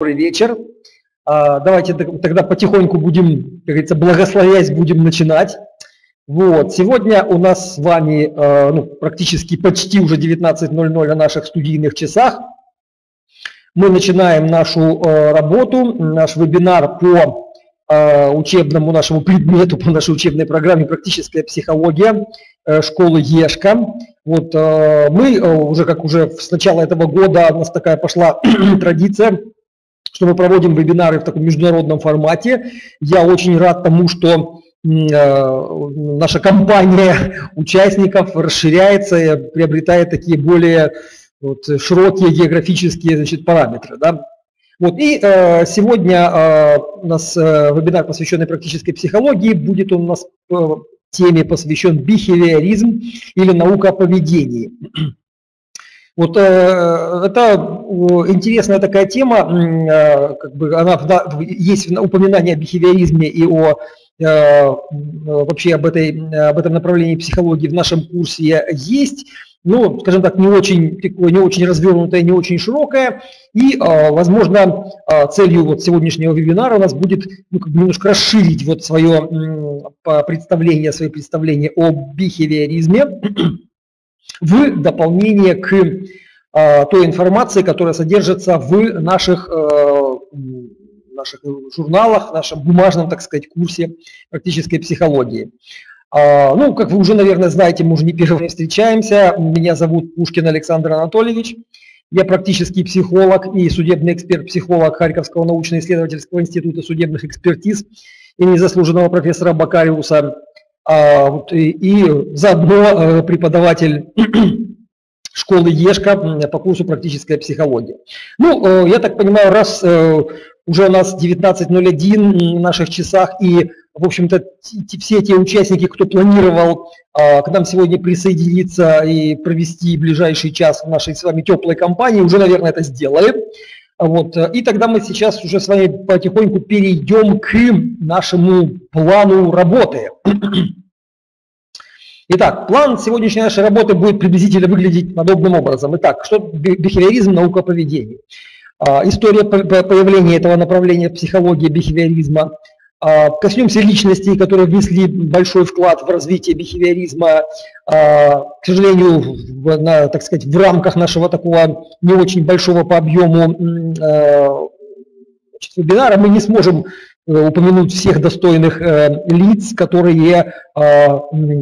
Добрый вечер. А, давайте тогда потихоньку будем, как говорится, благословясь, будем начинать. Вот. Сегодня у нас с вами а, ну, практически почти уже 19.00 на наших студийных часах. Мы начинаем нашу а, работу, наш вебинар по учебному нашему предмету, по нашей учебной программе «Практическая психология» школы Ешка. Вот мы уже, как уже с начала этого года, у нас такая пошла традиция – что мы проводим вебинары в таком международном формате. Я очень рад тому, что э, наша компания участников расширяется, приобретает такие более вот, широкие географические значит, параметры. Да? Вот, и э, сегодня э, у нас э, вебинар, посвященный практической психологии, будет он у нас э, теме посвящен бихевиоризм или наука о поведении. Вот э, это интересная такая тема, э, как бы она есть упоминание о бихевиоризме и о э, вообще об, этой, об этом направлении психологии в нашем курсе есть, ну, скажем так, не очень, не очень развернутая, не очень широкая. И, возможно, целью вот сегодняшнего вебинара у нас будет ну, как бы немножко расширить вот свое представление, свои представления о бихевиоризме в дополнение к э, той информации, которая содержится в наших, э, наших журналах, нашем бумажном, так сказать, курсе практической психологии. Э, ну, как вы уже, наверное, знаете, мы уже не первый раз встречаемся. Меня зовут Пушкин Александр Анатольевич. Я практический психолог и судебный эксперт-психолог Харьковского научно-исследовательского института судебных экспертиз и незаслуженного профессора Бакариуса а, и, и заодно э, преподаватель школы Ешка по курсу «Практическая психология». Ну, э, я так понимаю, раз э, уже у нас 19.01 в наших часах, и, в общем-то, все те участники, кто планировал а, к нам сегодня присоединиться и провести ближайший час в нашей с вами теплой компании, уже, наверное, это сделали. Вот. И тогда мы сейчас уже с вами потихоньку перейдем к нашему плану работы. Итак, план сегодняшней нашей работы будет приблизительно выглядеть подобным образом. Итак, что бихевиоризм, наука поведения. История появления этого направления в психологии бихевиоризма. Коснемся личностей, которые внесли большой вклад в развитие бихевиоризма. К сожалению, на, так сказать, в рамках нашего такого не очень большого по объему вебинара мы не сможем упомянуть всех достойных э, лиц, которые э,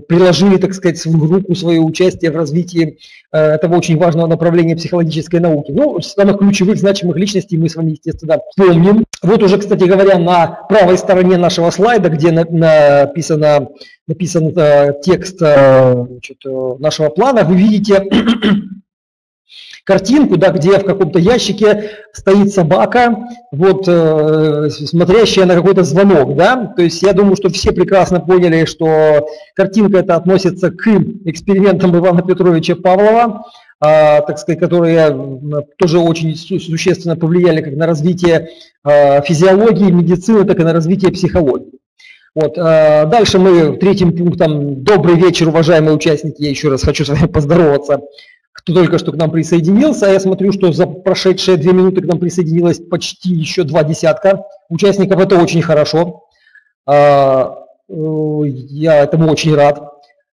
приложили, так сказать, свою руку, свое участие в развитии э, этого очень важного направления психологической науки. Ну, самых ключевых, значимых личностей мы с вами, естественно, помним. Вот уже, кстати говоря, на правой стороне нашего слайда, где на, написано, написан э, текст э, значит, э, нашего плана, вы видите картинку, да, где в каком-то ящике стоит собака, вот, э, смотрящая на какой-то звонок, да, то есть я думаю, что все прекрасно поняли, что картинка эта относится к экспериментам Ивана Петровича Павлова, э, так сказать, которые тоже очень существенно повлияли как на развитие э, физиологии, медицины, так и на развитие психологии. Вот. Э, дальше мы третьим пунктом «Добрый вечер, уважаемые участники». Я еще раз хочу с вами поздороваться кто только что к нам присоединился. Я смотрю, что за прошедшие две минуты к нам присоединилось почти еще два десятка участников. Это очень хорошо. А, э, я этому очень рад.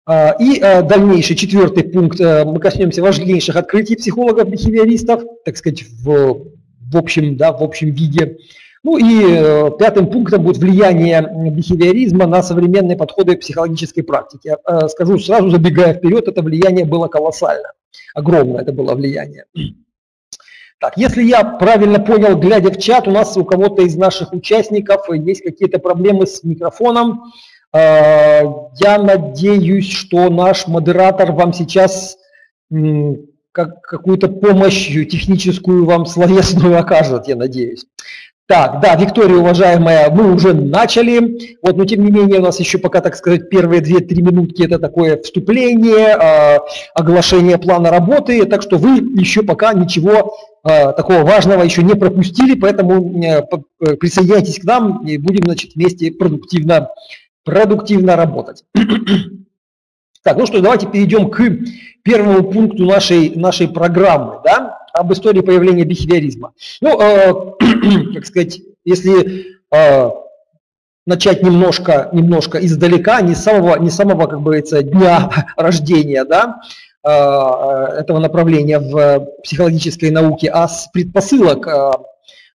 А, и э, дальнейший, четвертый пункт, э, мы коснемся важнейших открытий психологов-бихевиористов, так сказать, в, в, общем, да, в общем виде. Ну и пятым пунктом будет влияние бихевиоризма на современные подходы к психологической практике. Скажу сразу, забегая вперед, это влияние было колоссально. Огромное это было влияние. Так, если я правильно понял, глядя в чат, у нас у кого-то из наших участников есть какие-то проблемы с микрофоном. А, я надеюсь, что наш модератор вам сейчас как, какую-то помощь техническую вам словесную окажет, я надеюсь. Так, да, Виктория, уважаемая, мы уже начали, вот, но тем не менее у нас еще пока, так сказать, первые 2-3 минутки это такое вступление, э, оглашение плана работы, так что вы еще пока ничего э, такого важного еще не пропустили, поэтому э, присоединяйтесь к нам и будем, значит, вместе продуктивно, продуктивно работать. Так, ну что, давайте перейдем к первому пункту нашей, нашей программы, да, об истории появления бихевиоризма. Ну, э, как сказать, если э, начать немножко, немножко издалека, не с самого, не самого, как говорится, дня рождения, да, э, этого направления в психологической науке, а с предпосылок, э,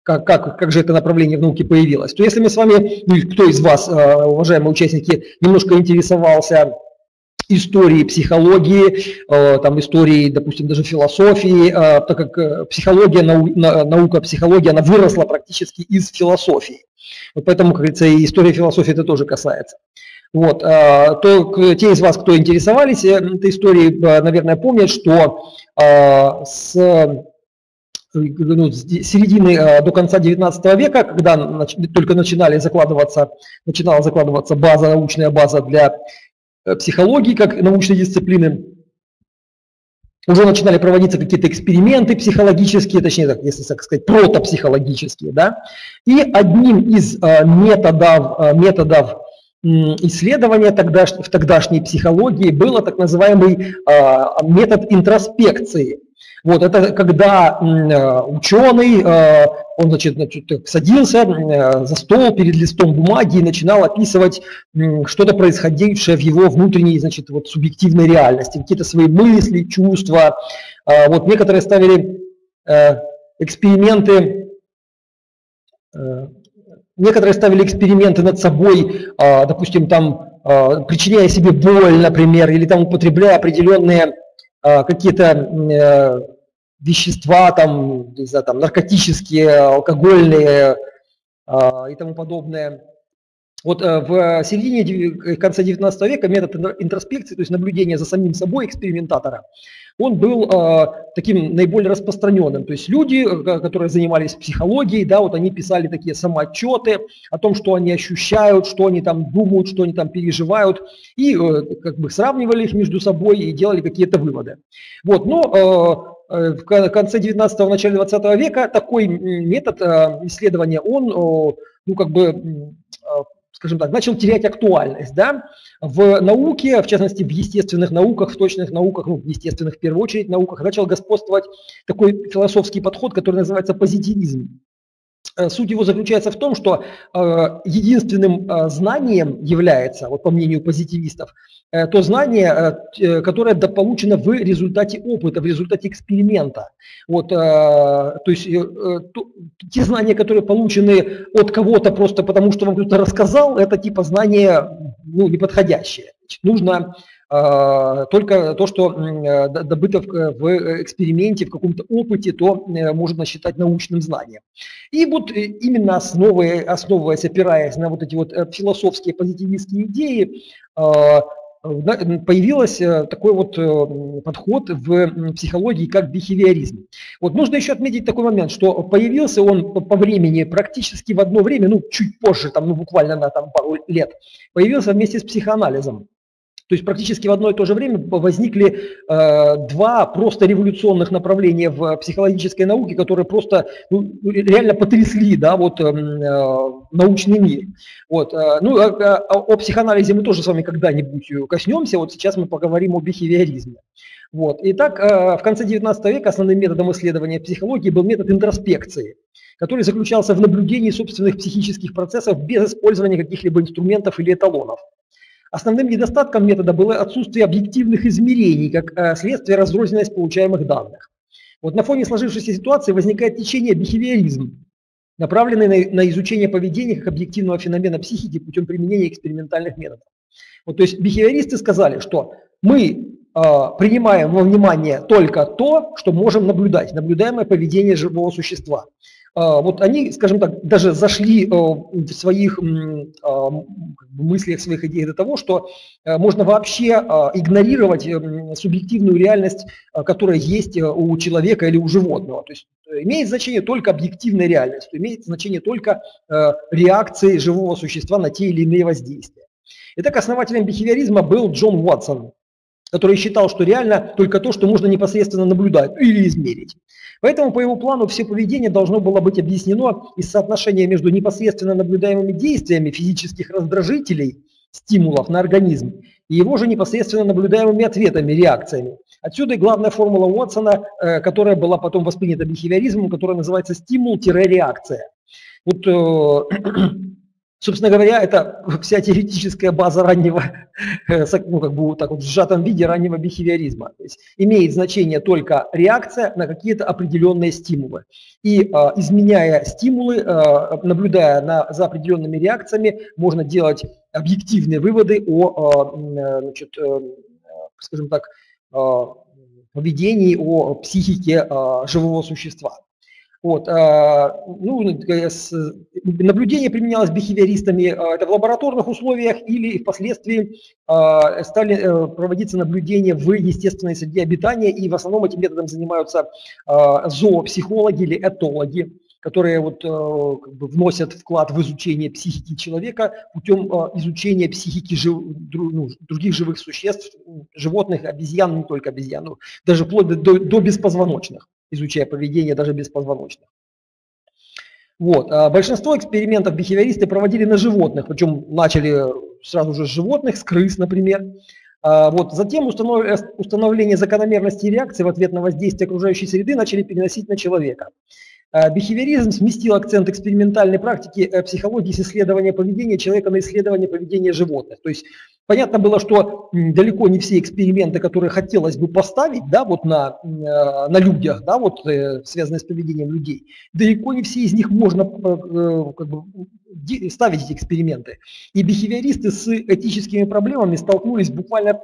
как, как, как же это направление в науке появилось, то если мы с вами, ну, кто из вас, уважаемые участники, немножко интересовался истории психологии, там истории, допустим, даже философии, так как психология, наука психология, она выросла практически из философии. Вот поэтому, как говорится, и история философии это тоже касается. Вот, то те из вас, кто интересовались э, этой историей, э, наверное, помнят, что с ну, с середины э, до конца 19 века, когда только начинали закладываться, начинала закладываться база, научная база для психологии как научной дисциплины, уже начинали проводиться какие-то эксперименты психологические, точнее, так, если так сказать, протопсихологические, да, и одним из э, методов, э, методов исследования тогдаш, в тогдашней психологии было так называемый э, метод интроспекции. Вот это когда э, ученый, э, он значит, садился э, за стол перед листом бумаги и начинал описывать что-то происходившее в его внутренней, значит, вот субъективной реальности, какие-то свои мысли, чувства. Вот некоторые ставили эксперименты Некоторые ставили эксперименты над собой, допустим, там причиняя себе боль, например, или там употребляя определенные какие-то вещества, там, не знаю, там, наркотические, алкогольные э, и тому подобное. Вот э, в середине, в конце 19 века метод интроспекции, то есть наблюдения за самим собой экспериментатора, он был э, таким наиболее распространенным. То есть люди, э, которые занимались психологией, да, вот они писали такие самоотчеты о том, что они ощущают, что они там думают, что они там переживают, и э, как бы сравнивали их между собой и делали какие-то выводы. Вот, но Э, в конце 19-го, начале 20 века такой метод исследования, он, ну, как бы, а, скажем так, начал терять актуальность, да, в науке, в частности, в естественных науках, в точных науках, ну, в естественных, в первую очередь, науках, начал господствовать такой философский подход, который называется позитивизм. Э, суть его заключается в том, что э, единственным э, знанием является, вот по мнению позитивистов, то знание, которое получено в результате опыта, в результате эксперимента. Вот, то есть те знания, которые получены от кого-то просто потому, что вам кто-то рассказал, это типа знания ну, неподходящие. Нужно только то, что э, добыто в эксперименте, в каком-то опыте, то э, можно считать научным знанием. И вот э, именно основываясь, основываясь опираясь на вот эти вот философские позитивистские идеи, а, появился такой вот подход в психологии, как бихевиоризм. Вот нужно еще отметить такой момент, что появился он по времени практически в одно время, ну чуть позже, там, ну буквально на там, пару лет, появился вместе с психоанализом. То есть практически в одно и то же время возникли э, два просто революционных направления в психологической науке, которые просто ну, реально потрясли да, вот, эм, э, научный мир. Вот, э, ну, э, э, о психоанализе мы тоже с вами когда-нибудь коснемся, вот сейчас мы поговорим о бихевиоризме. Вот. Итак, э, в конце 19 века основным методом исследования психологии был метод интроспекции, который заключался в наблюдении собственных психических процессов без использования каких-либо инструментов или эталонов. Основным недостатком метода было отсутствие объективных измерений, как э, следствие разрозненность получаемых данных. Вот на фоне сложившейся ситуации возникает течение бихевиоризм, направленный на, на изучение поведения как объективного феномена психики путем применения экспериментальных методов. Вот, то есть бихевиористы сказали, что мы э, принимаем во внимание только то, что можем наблюдать, наблюдаемое поведение живого существа. А, вот они, скажем так, даже зашли э, в своих а, мыслях, в своих идеях до того, что э, можно вообще а, игнорировать эм, субъективную реальность, которая есть э, у человека или у животного. То есть имеет значение только объективная реальность, имеет значение только реакции живого существа на те или иные воздействия. Итак, основателем бихевиоризма был Джон Уотсон, который считал, что реально только то, что можно непосредственно наблюдать или измерить. Поэтому по его плану все поведение должно было быть объяснено из соотношения между непосредственно наблюдаемыми действиями физических раздражителей, стимулов на организм и его же непосредственно наблюдаемыми ответами, реакциями. Отсюда и главная формула Уотсона, э, которая была потом воспринята бихевиоризмом, которая называется стимул-реакция. Вот э, Собственно говоря, это вся теоретическая база раннего, э, ну, как бы так вот в сжатом виде раннего бихевиоризма. То есть имеет значение только реакция на какие-то определенные стимулы. И э, изменяя стимулы, э, наблюдая на, за определенными реакциями, можно делать объективные выводы о, э, значит, э, скажем так, э, поведении, о психике э, живого существа. Вот, а, ну, наблюдение применялось бихевиористами а, это в лабораторных условиях или впоследствии а, стали э, проводиться наблюдения в естественной среде обитания, и в основном этим методом занимаются зоопсихологи или этологи, которые вот, э, как бы вносят вклад в изучение психики человека путем изучения психики жив, ну, других живых существ, животных, обезьян, не только обезьян, даже вплоть до, до беспозвоночных изучая поведение даже беспозвоночных. Вот. А большинство экспериментов бихевиористы проводили на животных, причем начали сразу же с животных, с крыс, например. А вот. Затем установление закономерности реакции в ответ на воздействие окружающей среды начали переносить на человека. А бихевиоризм сместил акцент экспериментальной практики э, психологии с исследования поведения человека на исследование поведения животных. То есть Понятно было, что далеко не все эксперименты, которые хотелось бы поставить, да, вот на, э, на людях, да, вот э, связанные с поведением людей, далеко не все из них можно э, как бы, ставить эти эксперименты. И бихевиористы с этическими проблемами столкнулись буквально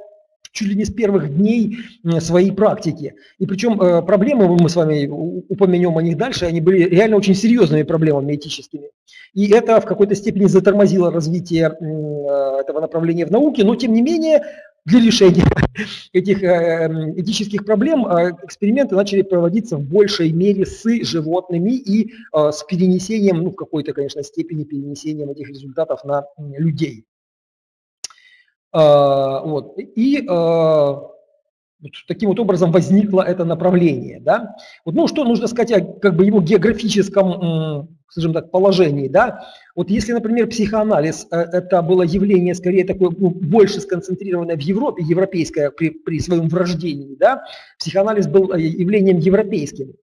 чуть ли не с первых дней своей практики. И причем проблемы, мы с вами упомянем о них дальше, они были реально очень серьезными проблемами этическими. И это в какой-то степени затормозило развитие э, этого направления в науке, но тем не менее для решения этих э, этических проблем э, эксперименты начали проводиться в большей мере с животными и с перенесением, ну в какой-то, конечно, степени перенесением этих результатов на людей. Вот. И вот таким вот образом возникло это направление. Да? Вот, ну, что нужно сказать о как бы, его географическом скажем так, положении, да, вот если, например, психоанализ э, это было явление скорее такое ну, больше сконцентрированное в Европе, европейское при, при своем врождении, да, психоанализ был э, явлением европейским, а,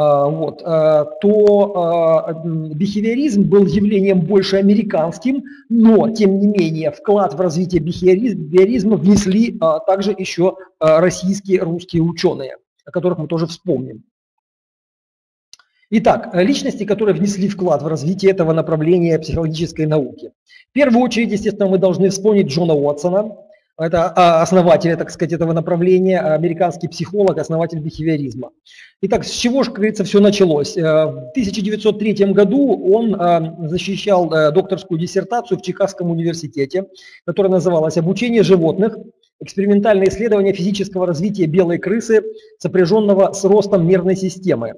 вот, а, то а, бихевиоризм был явлением больше американским, но, тем не менее, вклад в развитие бихевиоризма внесли также еще российские, русские ученые, о которых мы тоже вспомним. Итак, личности, которые внесли вклад в развитие этого направления психологической науки. В первую очередь, естественно, мы должны вспомнить Джона Уотсона, это а, основатель, так сказать, этого направления, американский психолог, основатель бихевиоризма. Итак, с чего же, как говорится, все началось? Э, в 1903 году он а, защищал э, докторскую диссертацию в Чикагском университете, которая называлась «Обучение животных. Экспериментальное исследование физического развития белой крысы, сопряженного с ростом нервной системы».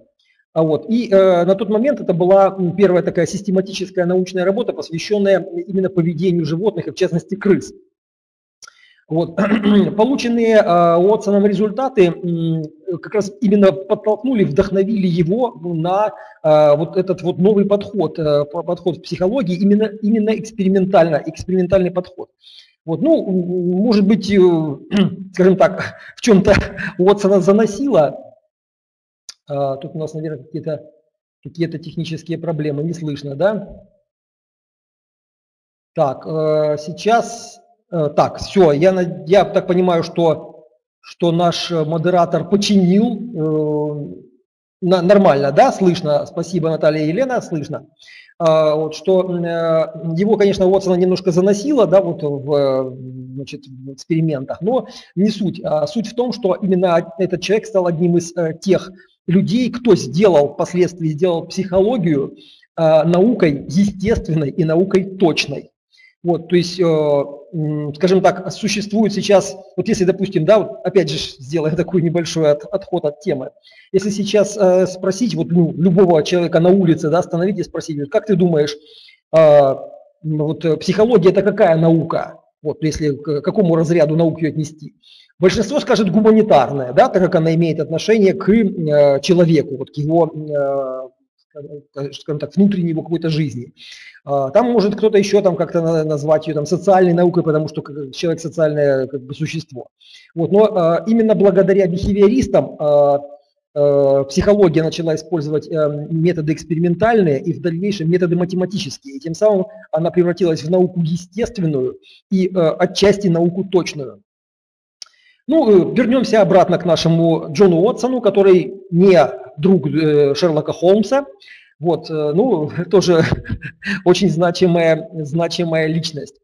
А вот. И э, на тот момент это была первая такая систематическая научная работа, посвященная именно поведению животных, и в частности крыс. Вот. Полученные э, Уотсоном результаты как раз именно подтолкнули, вдохновили его на э, вот этот вот новый подход, э, подход в психологии, именно, именно экспериментально, экспериментальный подход. Вот, ну, может быть, э, скажем так, в чем-то Уотсона заносило, а, тут у нас, наверное, какие-то какие технические проблемы. Не слышно, да? Так, э, сейчас... Э, так, все, я, я так понимаю, что, что наш модератор починил. Э, нормально, да, слышно. Спасибо, Наталья и Елена, слышно. А, вот, что его, конечно, Уотсона немножко заносило, да, вот в, значит, в экспериментах, но не суть. А суть в том, что именно этот человек стал одним из тех людей, кто сделал, впоследствии сделал психологию э, наукой естественной и наукой точной. Вот, то есть, э, скажем так, существует сейчас, вот если, допустим, да, вот опять же сделаем такой небольшой от, отход от темы, если сейчас э, спросить вот ну, любого человека на улице, да, остановить и спросить, вот, как ты думаешь, э, вот, психология это какая наука? Вот, если к какому разряду науки отнести? Большинство скажет гуманитарная, да, так как она имеет отношение к э, человеку, вот к его, э, скажем так, внутренней его какой-то жизни. Там может кто-то еще там как-то назвать ее там социальной наукой, потому что человек социальное как бы существо. Вот, но именно благодаря бихевиористам Э, психология начала использовать э, методы экспериментальные и в дальнейшем методы математические. И тем самым она превратилась в науку естественную и э, отчасти науку точную. Ну, вернемся обратно к нашему Джону Уотсону, который не друг Шерлока Холмса. Вот, ну, тоже очень значимая, значимая личность.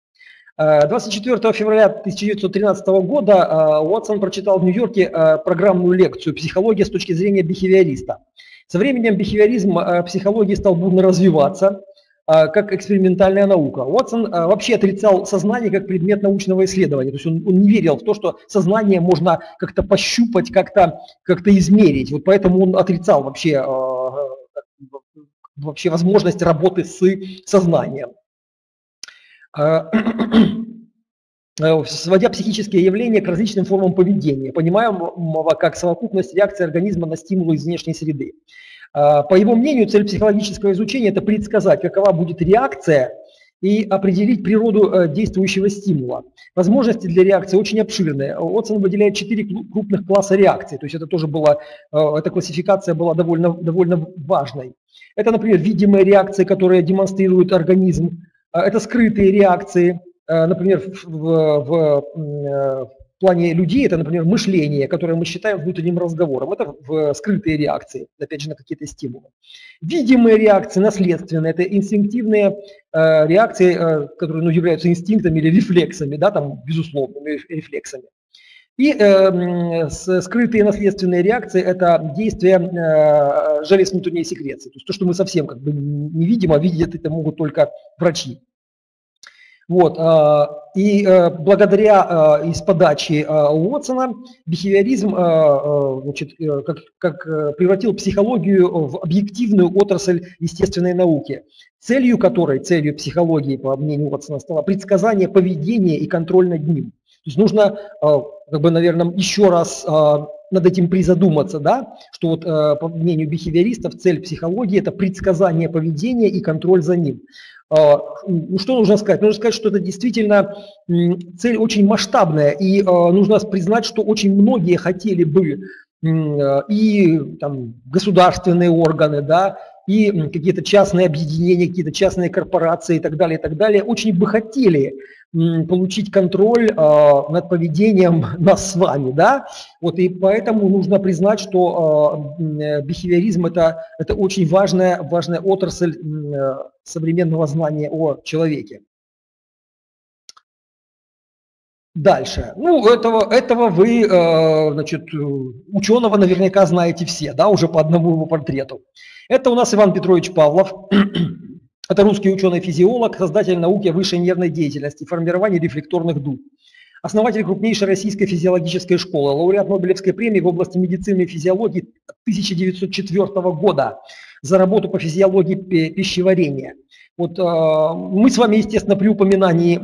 24 февраля 1913 года э, Уотсон прочитал в Нью-Йорке э, программную лекцию «Психология с точки зрения бихевиориста». Со временем бихевиоризм э, психологии стал бурно развиваться как экспериментальная наука. Уотсон вообще отрицал сознание как предмет научного исследования. То есть он, он не верил в то, что сознание можно как-то пощупать, как-то как измерить. Вот поэтому он отрицал вообще, вообще возможность работы с сознанием. А, э, сводя психические явления к различным формам поведения, понимаемого как совокупность реакции организма на стимулы из внешней среды. А, по его мнению, цель психологического изучения – это предсказать, какова будет реакция и определить природу э, действующего стимула. Возможности для реакции очень обширные. Отсон выделяет четыре крупных класса реакций, то есть это тоже была, э, эта классификация была довольно, довольно важной. Это, например, видимые реакции, которые демонстрирует организм, а, это скрытые реакции, а, например, в, в, э, в плане людей, это, например, мышление, которое мы считаем внутренним разговором. Это в скрытые реакции, опять же, на какие-то стимулы. Видимые реакции, наследственные, это инстинктивные э, реакции, э, которые ну, являются инстинктами или рефлексами, да, там, безусловными рефлексами. И э, скрытые наследственные реакции – это действия э, желез внутренней секреции. То есть то, что мы совсем как бы не видим, а видят это могут только врачи. Вот, э, и э, благодаря э, из подачи Уотсона бихевиоризм значит, как, как превратил психологию в объективную отрасль естественной науки, целью которой, целью психологии, по мнению Уотсона, стало предсказание поведения и контроль над ним. То есть нужно, как бы, наверное, еще раз над этим призадуматься, да, что вот по мнению бихевиористов цель психологии – это предсказание поведения и контроль за ним. Ну, что нужно сказать? Нужно сказать, что это действительно цель очень масштабная, и нужно признать, что очень многие хотели бы и там, государственные органы, да, и какие-то частные объединения, какие-то частные корпорации и так далее, и так далее, очень бы хотели получить контроль э, над поведением нас с вами, да, вот и поэтому нужно признать, что э, бихевиоризм это, это очень важная, важная отрасль э, современного знания о человеке. Дальше. Ну, этого, этого вы, э, значит, ученого наверняка знаете все, да, уже по одному его портрету. Это у нас Иван Петрович Павлов. Это русский ученый-физиолог, создатель науки о высшей нервной деятельности, формировании рефлекторных дуб. Основатель крупнейшей российской физиологической школы, лауреат Нобелевской премии в области медицины и физиологии 1904 года за работу по физиологии пищеварения. Вот э, мы с вами, естественно, при упоминании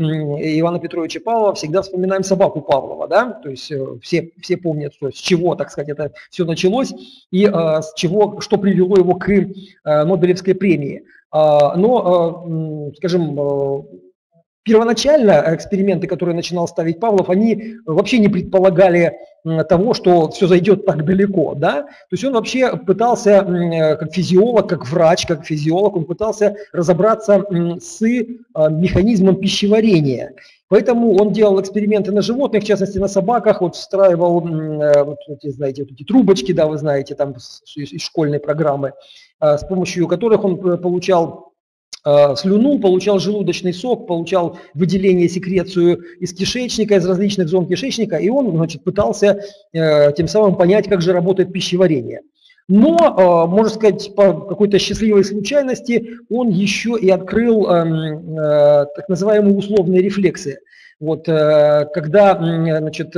Ивана Петровича Павлова всегда вспоминаем собаку Павлова, да, то есть э, все, все помнят, что, с чего, так сказать, это все началось и э, с чего, что привело его к э, Нобелевской премии. А, но, а, скажем, а, первоначально эксперименты, которые начинал ставить Павлов, они вообще не предполагали того, что все зайдет так далеко, да, то есть он вообще пытался, как физиолог, как врач, как физиолог, он пытался разобраться с механизмом пищеварения. Поэтому он делал эксперименты на животных, в частности на собаках, вот встраивал, вот, знаете, вот эти трубочки, да, вы знаете, там из школьной программы, Э, с помощью которых он э, получал э, слюну, получал желудочный сок, получал выделение, секрецию из кишечника, из различных зон кишечника, и он значит, пытался тем самым понять, как же работает пищеварение. Но, можно сказать, по какой-то счастливой случайности он еще и открыл эм, так называемые условные рефлексы. Вот, когда значит,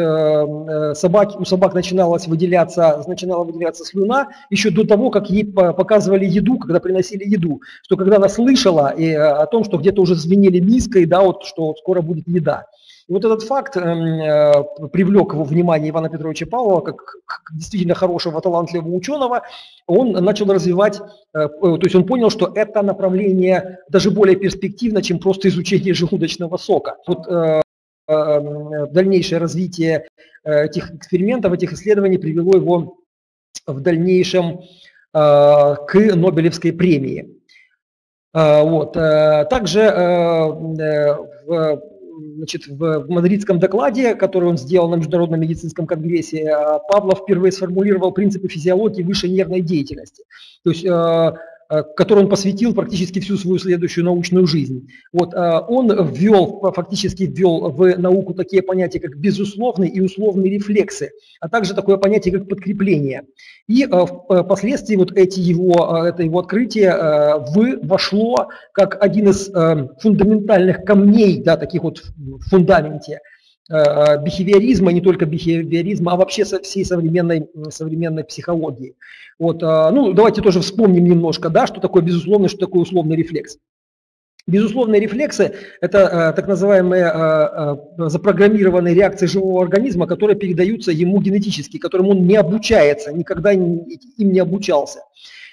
собаки, у собак начиналась выделяться, начинала выделяться слюна, еще до того, как ей показывали еду, когда приносили еду, что когда она слышала и о том, что где-то уже звенели миской, да, вот, что скоро будет еда. И вот этот факт э, привлек его внимание Ивана Петровича Павлова как, как действительно хорошего, талантливого ученого. Он начал развивать, э, э, то есть он понял, что это направление даже более перспективно, чем просто изучение желудочного сока. Вот э, э, дальнейшее развитие этих экспериментов, этих исследований привело его в дальнейшем э, к Нобелевской премии. Э, вот. Также в значит, в мадридском докладе, который он сделал на Международном медицинском конгрессе, э, Павлов впервые сформулировал принципы физиологии высшей нервной деятельности. То есть э, который он посвятил практически всю свою следующую научную жизнь. Вот, э, он ввел, фактически ввел в науку такие понятия, как безусловные и условные рефлексы, а также такое понятие, как подкрепление. И э, впоследствии вот эти его, это его открытие в, вошло как один из фундаментальных камней, да, таких вот в фундаменте бихевиоризма, не только бихевиоризма, а вообще со всей современной, современной психологии. Вот, а, ну, давайте тоже вспомним немножко, да, что такое безусловный, что такое условный рефлекс. Безусловные рефлексы – это э, так называемые э, э, запрограммированные реакции живого организма, которые передаются ему генетически, которым он не обучается, никогда им не обучался.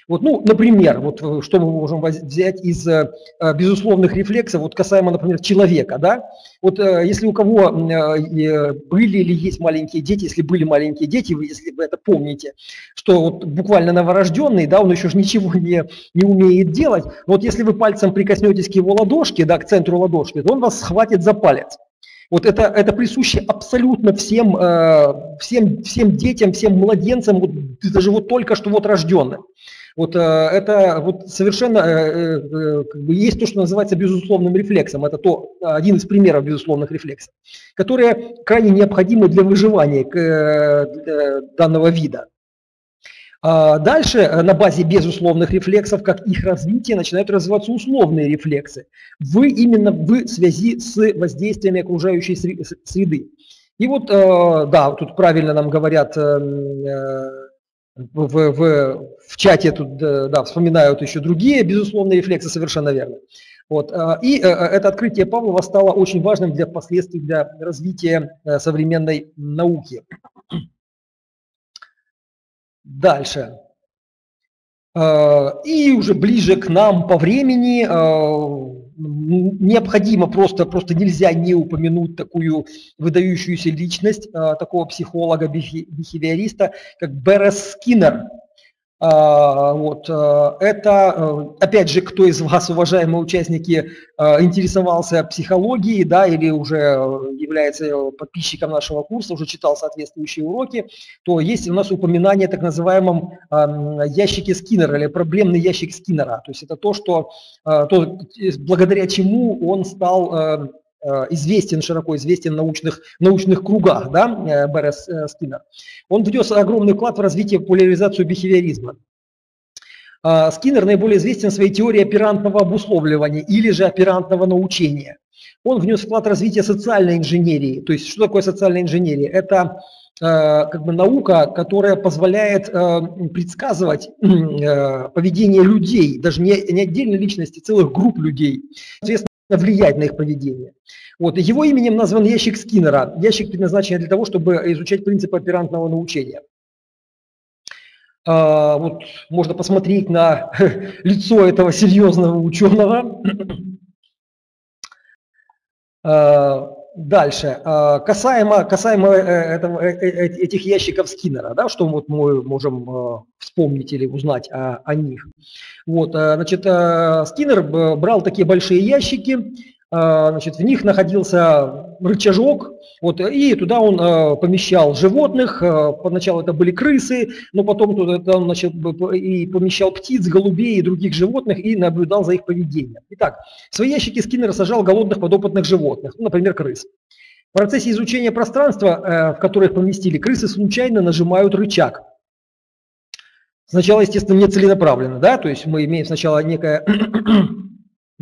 Вот, ну, например, вот э, что мы можем взять из э, э, безусловных рефлексов, вот касаемо, например, человека, да, вот если у кого были или есть маленькие дети, если были маленькие дети, вы, если вы это помните, что вот буквально новорожденный, да, он еще же ничего не, не умеет делать, вот если вы пальцем прикоснетесь к его ладошке, да, к центру ладошки, то он вас схватит за палец. Вот это, это присуще абсолютно всем, всем, всем детям, всем младенцам, вот, даже вот только что вот рожденным. Вот э, это вот совершенно э, э, как бы есть то, что называется безусловным рефлексом. Это то, один из примеров безусловных рефлексов, которые крайне необходимы для выживания данного вида. А дальше на базе безусловных рефлексов, как их развитие, начинают развиваться условные рефлексы. Вы именно в связи с воздействиями окружающей среды. И вот, да, тут правильно нам говорят эм, в, в, в чате тут да, вспоминают еще другие безусловные рефлексы, совершенно верно. Вот. А, и э, э, это открытие Павлова стало очень важным для последствий для развития э, современной науки. Дальше. И уже ближе к нам по времени а, необходимо просто, просто нельзя не упомянуть такую выдающуюся личность, такого психолога, бихевиориста, как Берес Скиннер. А, вот, а, это, опять же, кто из вас, уважаемые участники, интересовался психологией, да, или уже является подписчиком нашего курса, уже читал соответствующие уроки, то есть у нас упоминание так называемом ящике Скиннера или проблемный ящик Скиннера. То есть это то, что, то, благодаря чему он стал Э, известен, широко известен в научных, научных кругах, да, э, Берес э, Скиннер, он внес огромный вклад в развитие популяризацию бихевиоризма. Скиннер наиболее известен своей теорией оперантного обусловливания или же оперантного научения. Он внес вклад в развитие социальной инженерии. То есть что такое социальная инженерия? Это как бы наука, которая позволяет предсказывать поведение людей, даже не, не отдельной личности, целых групп людей. Соответственно, влиять на их поведение. Вот. Его именем назван ящик Скиннера. Ящик предназначен для того, чтобы изучать принципы оперантного научения. А, вот можно посмотреть на лицо этого серьезного ученого. А, Дальше. А, касаемо, касаемо э, этого, э, э, этих ящиков Скиннера, да, что вот мы можем вспомнить или узнать о, о них. Вот, значит, Скиннер брал такие большие ящики, значит, в них находился рычажок, вот, и туда он а, помещал животных, а, поначалу это были крысы, но потом туда он начал, и помещал птиц, голубей и других животных и наблюдал за их поведением. Итак, в свои ящики Скиннер сажал голодных подопытных животных, ну, например, крыс. В процессе изучения пространства, в которое их поместили, крысы случайно нажимают рычаг. Сначала, естественно, не целенаправленно, да, то есть мы имеем сначала некое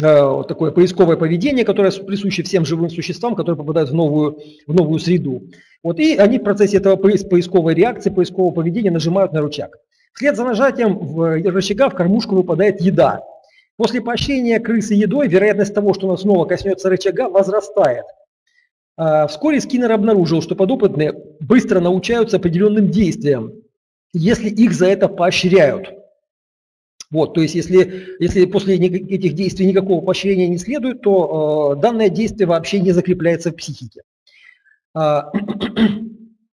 э, такое поисковое поведение, которое присуще всем живым существам, которые попадают в новую, в новую среду. Вот, и они в процессе этого поисковой реакции, поискового поведения нажимают на рычаг. Вслед за нажатием в рычага в кормушку выпадает еда. После поощрения крысы едой вероятность того, что она снова коснется рычага, возрастает. А, вскоре Скиннер обнаружил, что подопытные быстро научаются определенным действиям, если их за это поощряют. Вот, то есть если, если после этих действий никакого поощрения не следует, то э, данное действие вообще не закрепляется в психике. А,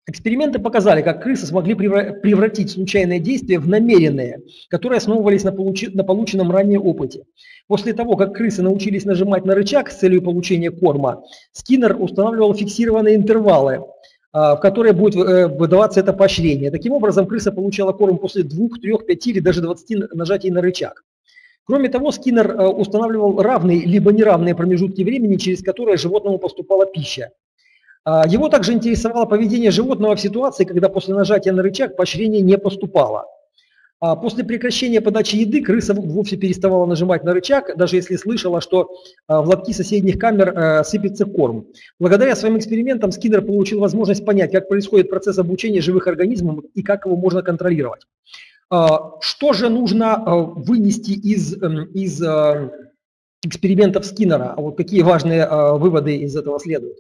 Эксперименты показали, как крысы смогли превратить случайные действия в намеренные, которые основывались на, получи, на полученном ранее опыте. После того, как крысы научились нажимать на рычаг с целью получения корма, Скиннер устанавливал фиксированные интервалы, в которые будет э, выдаваться это поощрение. Таким образом, крыса получала корм после двух, трех, пяти или даже 20 нажатий на рычаг. Кроме того, Скиннер э, устанавливал равные либо неравные промежутки времени, через которые животному поступала пища. А, его также интересовало поведение животного в ситуации, когда после нажатия на рычаг поощрение не поступало. А, после прекращения подачи еды крыса вовсе переставала нажимать на рычаг, даже если слышала, что а, в лотки соседних камер э, сыпется корм. Благодаря своим экспериментам Скиннер получил возможность понять, как происходит процесс обучения живых организмов и как его можно контролировать. Что же нужно вынести из, эм, из экспериментов Скиннера? Вот какие важные выводы из этого следуют?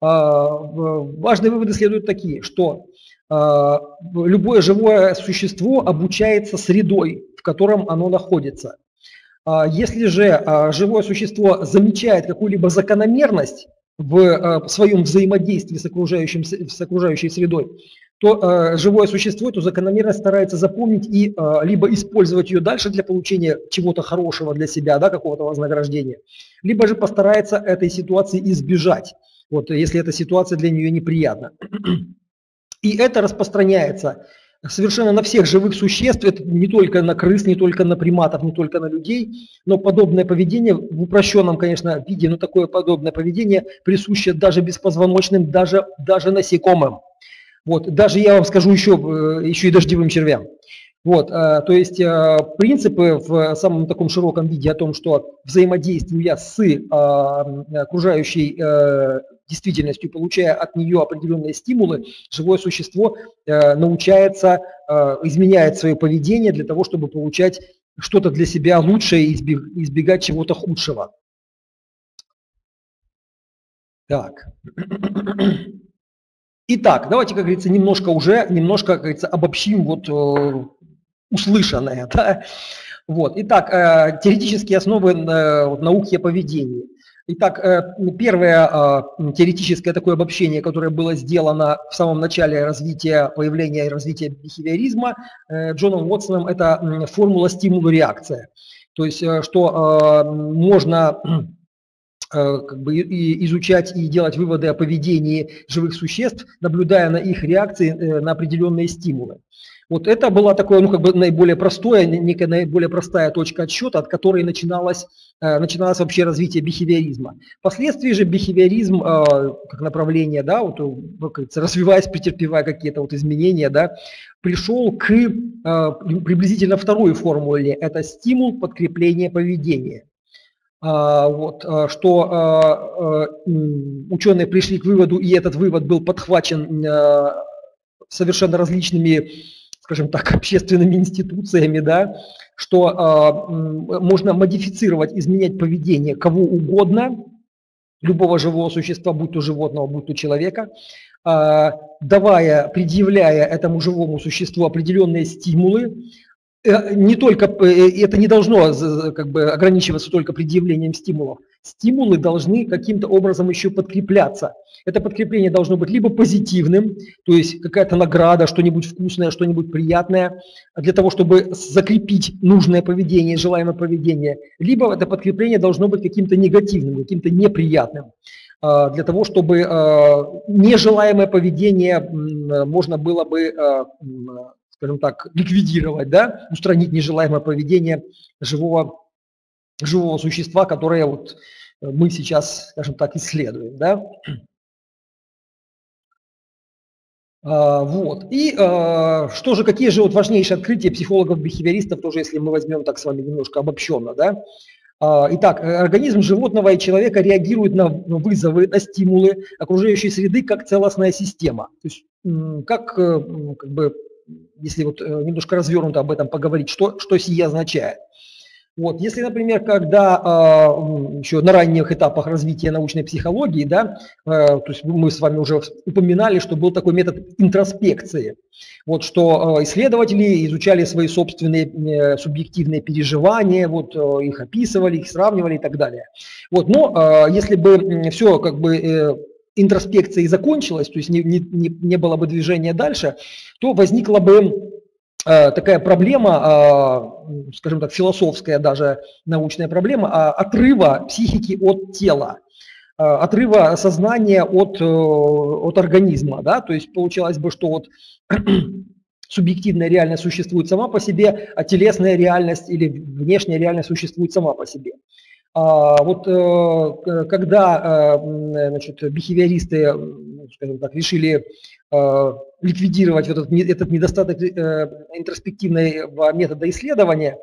А, важные выводы следуют такие, что а, любое живое существо обучается средой, в котором оно находится. А, если же живое существо замечает какую-либо закономерность в своем взаимодействии с, окружающим, с окружающей средой, то живое существо эту закономерность старается запомнить и либо использовать ее дальше для получения чего-то хорошего для себя, да, какого-то вознаграждения, либо же постарается этой ситуации избежать вот, если эта ситуация для нее неприятна. И это распространяется совершенно на всех живых существ, это не только на крыс, не только на приматов, не только на людей, но подобное поведение в упрощенном, конечно, виде, но такое подобное поведение присуще даже беспозвоночным, даже, даже насекомым. Вот, даже я вам скажу еще, э, еще и дождевым червям. Вот, э, то есть э, принципы в самом таком широком виде о том, что взаимодействуя с окружающей действительностью, получая от нее определенные стимулы, живое существо э, научается, э, изменяет свое поведение для того, чтобы получать что-то для себя лучшее и избегать чего-то худшего. Так. Итак, давайте, как говорится, немножко уже, немножко, как говорится, обобщим вот э, услышанное. Да? Вот. Итак, э, теоретические основы э, науки о поведении. Итак, э, первое э, теоретическое такое обобщение, которое было сделано в самом начале развития, появления и развития бихевиоризма э, Джоном Уотсоном, это формула стимула-реакция. То есть, что можно как бы изучать и делать выводы о поведении живых существ, наблюдая на их реакции на определенные стимулы. Вот это была такое, ну, как бы наиболее простое, некая наиболее простая точка отсчета, от которой начиналось, э, начиналось вообще развитие бихевиоризма. Впоследствии же бихевиоризм э, как направление, да, вот, как развиваясь, претерпевая какие-то вот изменения, да, пришел к э, приблизительно второй формуле. Это стимул подкрепления поведения. А, вот, что ученые пришли к выводу, и этот вывод был подхвачен совершенно различными скажем так, общественными институциями, да, что э, можно модифицировать, изменять поведение кого угодно, любого живого существа, будь то животного, будь то человека, э, давая, предъявляя этому живому существу определенные стимулы, Э, не только, э, это не должно как бы, ограничиваться только предъявлением стимулов. Стимулы должны каким-то образом еще подкрепляться. Это подкрепление должно быть либо позитивным, то есть какая-то награда, что-нибудь вкусное, что-нибудь приятное, для того, чтобы закрепить нужное поведение, желаемое поведение, либо это подкрепление должно быть каким-то негативным, каким-то неприятным а, для того, чтобы а, нежелаемое поведение можно было бы скажем так, ликвидировать, да, устранить нежелаемое поведение живого, живого существа, которое вот мы сейчас, скажем так, исследуем, да. А, вот. И а, что же, какие же вот важнейшие открытия психологов-бихевиористов, тоже если мы возьмем так с вами немножко обобщенно, да, А, итак, организм животного и человека реагирует на вызовы, на стимулы окружающей среды как целостная система. То есть как, э, как бы, если вот э, немножко развернуто об этом поговорить, что, что сие означает. Вот, если, например, когда э, а, еще на ранних этапах развития научной психологии, да, э, то есть мы с вами уже упоминали, что был такой метод интроспекции, вот, что э, исследователи изучали свои собственные э, субъективные переживания, вот, э, их описывали, их сравнивали и так далее. Вот, но э, если бы все как бы э, интроспекцией закончилось, то есть не, не, не было бы движения дальше, то возникла бы такая проблема, э, скажем так, философская даже научная проблема, а, отрыва психики от тела, э, отрыва сознания от, от организма. Да? То есть получалось бы, что вот субъективная реальность существует сама по себе, а телесная реальность или внешняя реальность существует сама по себе. А вот когда значит, бихевиористы, скажем так, решили Э, ликвидировать вот этот, этот недостаток э, интроспективного метода исследования,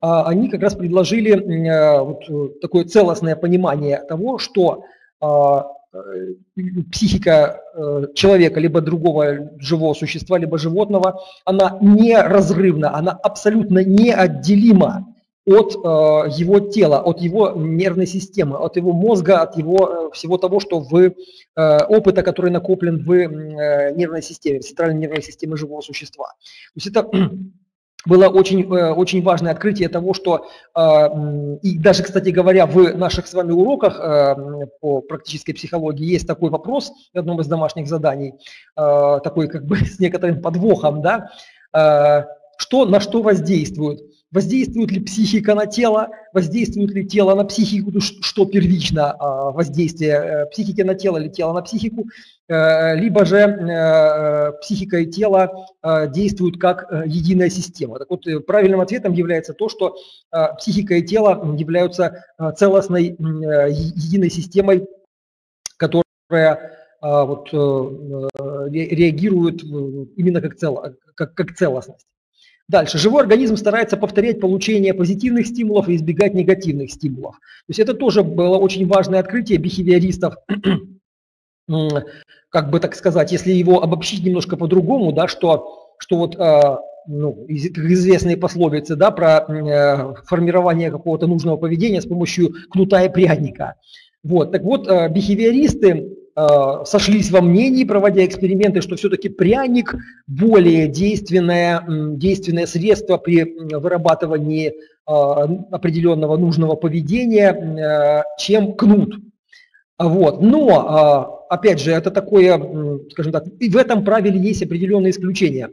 а они как раз предложили э, вот такое целостное понимание того, что а, психика человека, либо другого живого существа, либо животного, она неразрывна, она абсолютно неотделима от э, его тела, от его нервной системы, от его мозга, от его э, всего того, что в э, опыта, который накоплен в э, нервной системе, в центральной нервной системе живого существа. То есть это было очень, э, очень важное открытие того, что, э, и даже, кстати говоря, в наших с вами уроках по практической психологии есть такой вопрос в одном из домашних заданий, такой как бы с некоторым подвохом, да, что на что воздействует Воздействует ли психика на тело, воздействует ли тело на психику, что первично а, воздействие э, психики на тело или тело на психику, э, либо же э, психика и тело действуют как единая система. Так вот, правильным ответом является то, что психика и тело являются целостной единой системой, которая вот, реагирует именно как, цело, как, как целостность. Дальше. Живой организм старается повторять получение позитивных стимулов и избегать негативных стимулов. То есть это тоже было очень важное открытие бихевиористов, как бы так сказать, если его обобщить немножко по-другому, да, что, что вот э, ну, известные пословицы да, про э, формирование какого-то нужного поведения с помощью кнута и пряника. Вот, так вот, э, бихевиористы сошлись во мнении, проводя эксперименты, что все-таки пряник более действенное, действенное средство при вырабатывании э, определенного нужного поведения, э, чем кнут. Вот. Но, опять же, это такое, скажем так, и в этом правиле есть определенные исключения.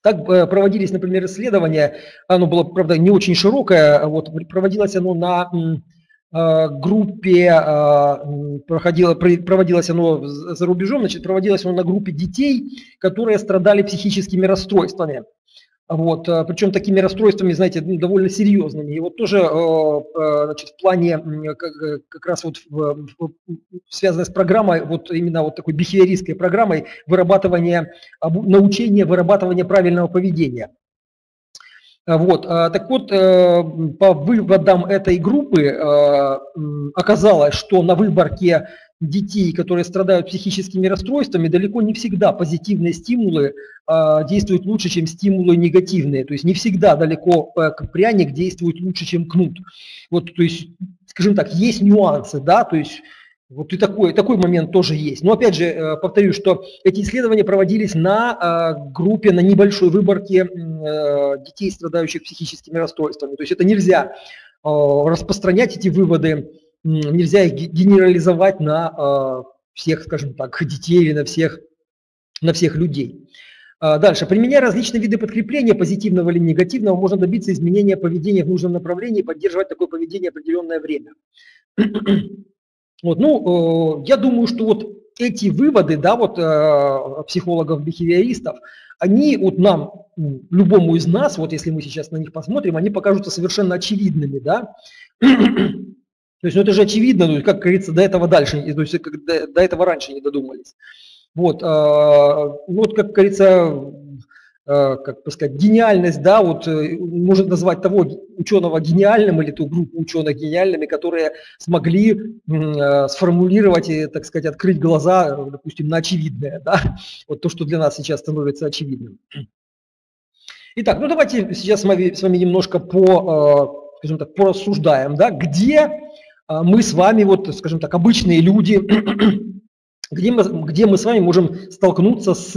Так проводились, например, исследования, оно было, правда, не очень широкое, вот, проводилось оно на Э, группе, э, проходило, проводилось оно за рубежом, значит, проводилось оно на группе детей, которые страдали психическими расстройствами. Вот, э, причем такими расстройствами, знаете, ну, довольно серьезными. И вот тоже значит, в плане как, раз вот связано с программой, вот именно вот такой бихевиористской программой вырабатывания, научения вырабатывания правильного поведения. Э, вот, э, так вот, э, по выводам этой группы оказалось, что на выборке детей, которые страдают психическими расстройствами, далеко не всегда позитивные стимулы действуют лучше, чем стимулы негативные. То есть не всегда далеко пряник действует лучше, чем кнут. Вот, то есть, скажем так, есть нюансы, да, то есть вот и такой, такой момент тоже есть. Но опять же, э, повторюсь, что эти исследования проводились на э, группе, на небольшой выборке э, детей, страдающих психическими расстройствами. То есть это нельзя распространять эти выводы, нельзя их генерализовать на всех, скажем так, детей или на всех, на всех людей. Дальше. Применяя различные виды подкрепления, позитивного или негативного, можно добиться изменения поведения в нужном направлении и поддерживать такое поведение определенное время. Вот, ну, э, я думаю, что вот эти выводы, да, вот э, психологов-бихевиористов, они вот нам, любому из нас, вот если мы сейчас на них посмотрим, они покажутся совершенно очевидными, да. То есть, ну это же очевидно, ну, как говорится, до этого дальше, то есть до, до этого раньше не додумались. Вот, э, ну, вот как говорится, как бы сказать, гениальность, да, вот э, можно назвать того ученого гениальным или ту группу ученых гениальными, которые смогли э, сформулировать и, так сказать, открыть глаза, допустим, на очевидное, да, вот то, что для нас сейчас становится очевидным. Итак, ну давайте сейчас с вами, с вами немножко по, скажем так, порассуждаем, да, где мы с вами, вот, скажем так, обычные люди, где мы, где мы с вами можем столкнуться с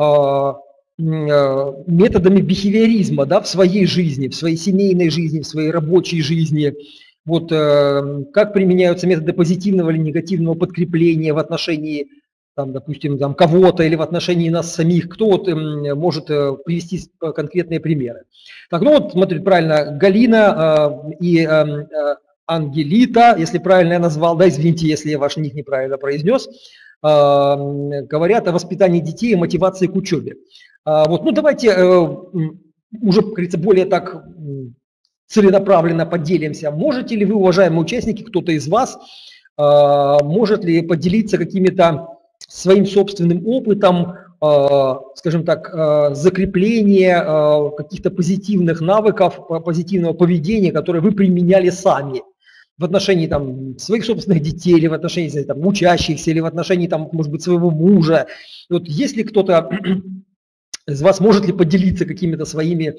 Э, методами бихевиоризма да, в своей жизни, в своей семейной жизни, в своей рабочей жизни. Вот э, как применяются методы позитивного или негативного подкрепления в отношении, там, допустим, там, кого-то или в отношении нас самих, кто вот э, может э, привести конкретные примеры. Так, ну вот, смотрите, правильно, Галина э, и э, э, Ангелита, если правильно я назвал, да, извините, если я ваш ник неправильно произнес, э, говорят о воспитании детей и мотивации к учебе. А, вот, ну давайте э, уже, как говорится, более так целенаправленно поделимся. Можете ли вы, уважаемые участники, кто-то из вас, а, может ли поделиться какими-то своим собственным опытом, а, скажем так, закрепления каких-то позитивных навыков, позитивного поведения, которые вы применяли сами в отношении там, своих собственных детей, или в отношении там, учащихся, или в отношении, там, может быть, своего мужа. Вот если кто-то из вас может ли поделиться какими-то своими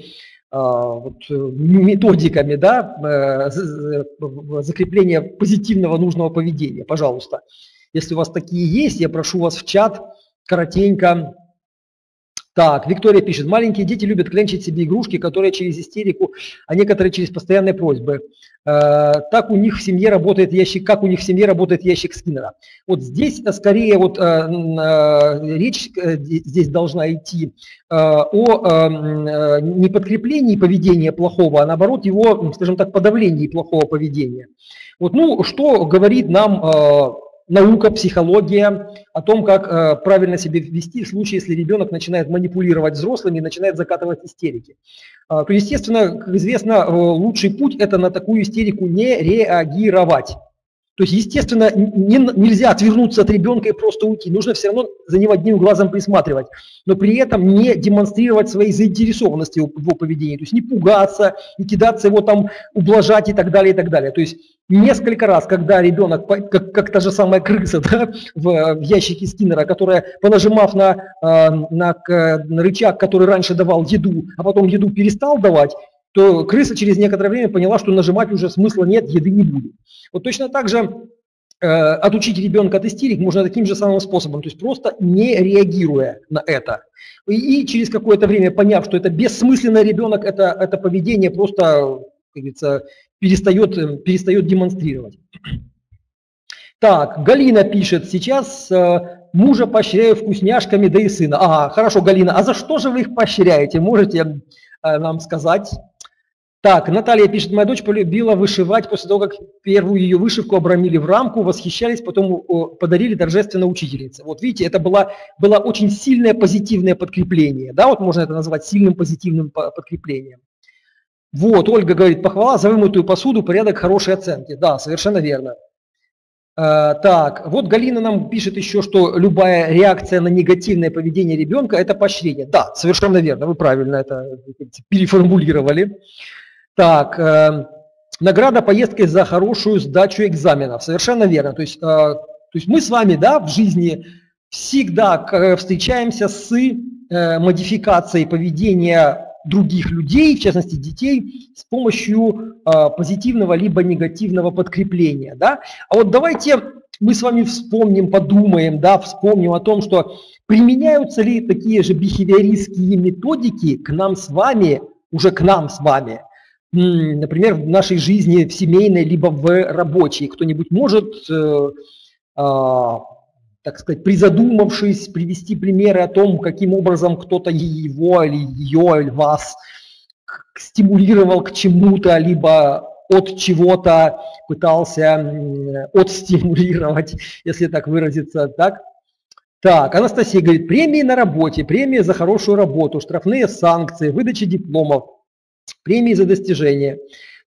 а, вот, э, методиками да, э, закрепления позитивного нужного поведения, пожалуйста. Если у вас такие есть, я прошу вас в чат коротенько так, Виктория пишет, маленькие дети любят клянчить себе игрушки, которые через истерику, а некоторые через постоянные просьбы. Э, так у них в семье работает ящик, как у них в семье работает ящик Скиннера. Вот здесь скорее вот э, э, речь здесь должна идти о не подкреплении поведения плохого, а наоборот его, скажем так, подавлении плохого поведения. Вот, ну, что говорит нам наука, психология о том, как э, правильно себя вести в случае, если ребенок начинает манипулировать взрослыми и начинает закатывать истерики. Э, то, естественно, как известно, э, лучший путь – это на такую истерику не реагировать. То есть, естественно, не, нельзя отвернуться от ребенка и просто уйти. Нужно все равно за ним одним глазом присматривать, но при этом не демонстрировать своей заинтересованности в его поведении. То есть не пугаться, не кидаться его там, ублажать и так далее, и так далее. То есть несколько раз, когда ребенок, как, как та же самая крыса да, в, в ящике Скиннера, которая, понажимав на, э, на, на рычаг, который раньше давал еду, а потом еду перестал давать, то крыса через некоторое время поняла, что нажимать уже смысла нет, еды не будет. Вот точно так же э, отучить ребенка от истерик можно таким же самым способом, то есть просто не реагируя на это. И, и через какое-то время, поняв, что это бессмысленно, ребенок это, это поведение просто, как говорится, перестает, э, перестает демонстрировать. Так, Галина пишет, сейчас э, мужа поощряю вкусняшками, да и сына. Ага, хорошо, Галина, а за что же вы их поощряете? Можете э, нам сказать? Так, Наталья пишет, моя дочь полюбила вышивать после того, как первую ее вышивку обрамили в рамку, восхищались, потом подарили торжественно учительнице. Вот видите, это было, было очень сильное позитивное подкрепление. Да, вот можно это назвать сильным позитивным подкреплением. Вот, Ольга говорит, похвала за вымытую посуду, порядок, хорошие оценки. Да, совершенно верно. Э, так, вот Галина нам пишет еще, что любая реакция на негативное поведение ребенка – это поощрение. Да, совершенно верно, вы правильно это переформулировали. Так, э, награда поездкой за хорошую сдачу экзаменов. Совершенно верно. То есть, э, то есть мы с вами да, в жизни всегда э, встречаемся с э, модификацией поведения других людей, в частности детей, с помощью э, позитивного либо негативного подкрепления. Да? А вот давайте мы с вами вспомним, подумаем, да, вспомним о том, что применяются ли такие же бихевиористские методики к нам с вами, уже к нам с вами, например, в нашей жизни, в семейной, либо в рабочей. Кто-нибудь может, э, э, так сказать, призадумавшись, привести примеры о том, каким образом кто-то его или ее, или вас стимулировал к чему-то, либо от чего-то пытался отстимулировать, если так выразиться, так? Так, Анастасия говорит, премии на работе, премии за хорошую работу, штрафные санкции, выдача дипломов – премии за достижения.